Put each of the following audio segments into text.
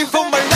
the my by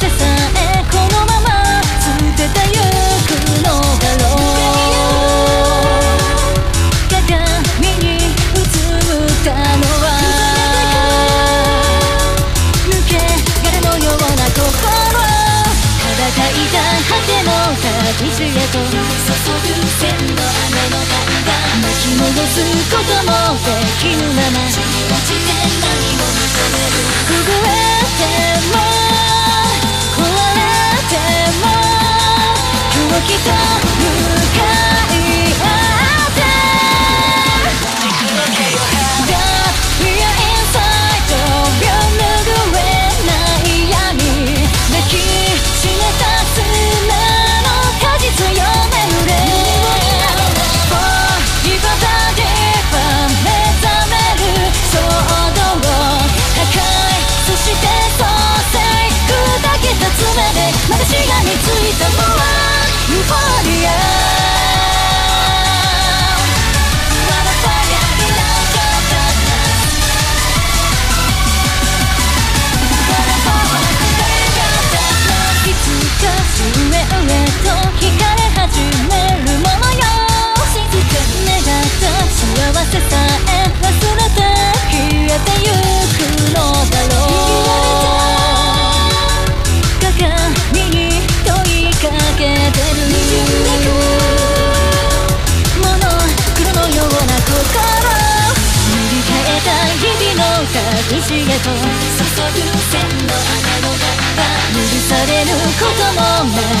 せさえ過ごすこともできぬままて何を求めるても壊れても今気と向かうしがみついたのはユーフォリア。いつか上と惹かれ始めるものよ。かに願った幸せさえ忘れて消えてゆくのだろう。岸へと注ぐ線の花の葉許されぬこともない。